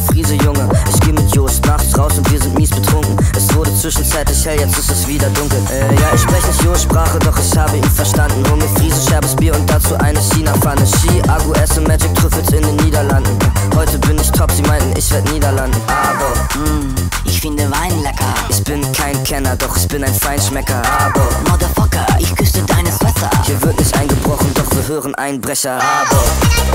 geile Friese, Junge. Ich geh mit Jost nachts raus und wir sind mies betrunken. Es wurde zwischenzeitlich hell, jetzt ist es wieder dunkel. Äh, ja, ich spreche nicht Jost Sprache, doch ich habe ihn verstanden. Hol mir Friese, scherbes Bier und dazu eine China-Pfanne. Ski, Agu, esse Magic Trüffels in den Niederlanden. Heute bin ich top, sie meinten, ich werd Niederlanden. Aber, Mm, ich finde Wein lecker. ich bin kein Kenner, doch ich bin ein Feinschmecker. Aber, Motherfucker, ich küsste deine Schwester. hier wird nicht eingebrochen, doch wir hören Einbrecher. Aber,